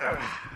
Ugh.